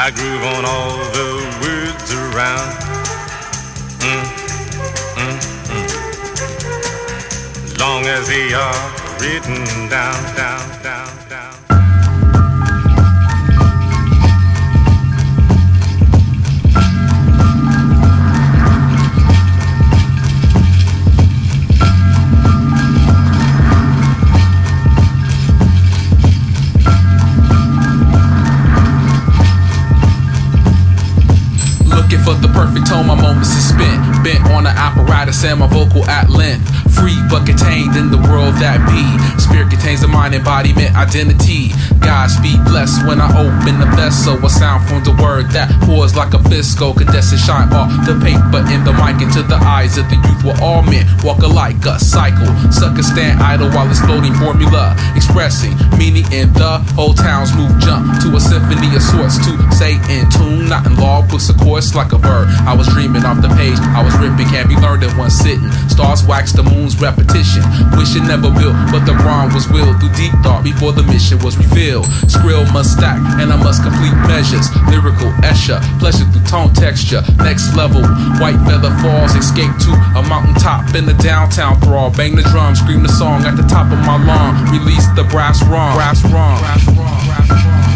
I groove on all the words around. Mm, mm, mm. Long as they are written down, down, for the perfect tone, my moments is spent. Bent on the apparatus and my vocal at length. Free but contained in the world that be. Spirit contains the mind, embodiment, identity. Godspeed blessed when I open the vessel. A sound from the word that pours like a fisco. Condensing shine off the paper in the mic into the eyes of the youth. We're all men, walk alike, a cycle. Suckers stand idle while exploding formula. Expressing meaning in the whole town's move jump to a symphony of sorts to say in tune. Not in law books, of course, like a I was dreaming off the page, I was ripping, can't be learned in one sitting. Stars wax the moon's repetition. Wish it never built, but the rhyme was willed through deep thought before the mission was revealed. Skrill must stack, and I must complete measures. Lyrical Escher, pleasure through tone texture. Next level, white feather falls, escape to a mountaintop in the downtown thrall. Bang the drum, scream the song at the top of my lawn. Release the brass rung, brass rung, brass rung, brass rung.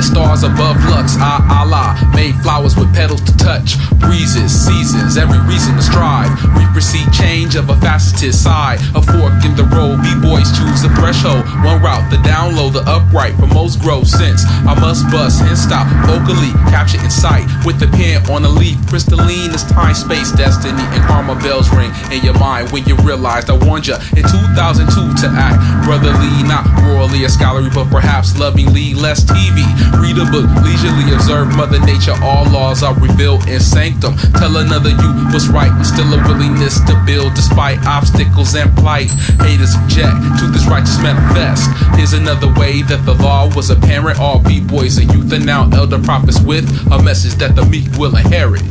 As stars above lux. Ah, Allah made flowers with petals to touch. Breezes, seasons, every reason to strive. We perceive change of a faceted side. A fork in the road. B-boys choose the threshold. One route, the down low, the upright. Grow sense. I must bust and stop vocally. Capture in sight with the pen on the leaf. Crystalline is time, space, destiny, and karma bells ring in your mind when you realized I warned you in 2002 to act brotherly, not royally a scholarly, but perhaps lovingly. Less TV, read a book, leisurely observe Mother Nature. All laws are revealed in sanctum. Tell another you what's right, and still a willingness to build despite obstacles and plight. Haters object to this righteous manifest. Here's another way that the law was is apparent. All b-boys and youth and now elder prophets with a message that the meek will inherit.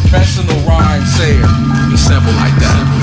Professional rhyme sayer. Be simple like that.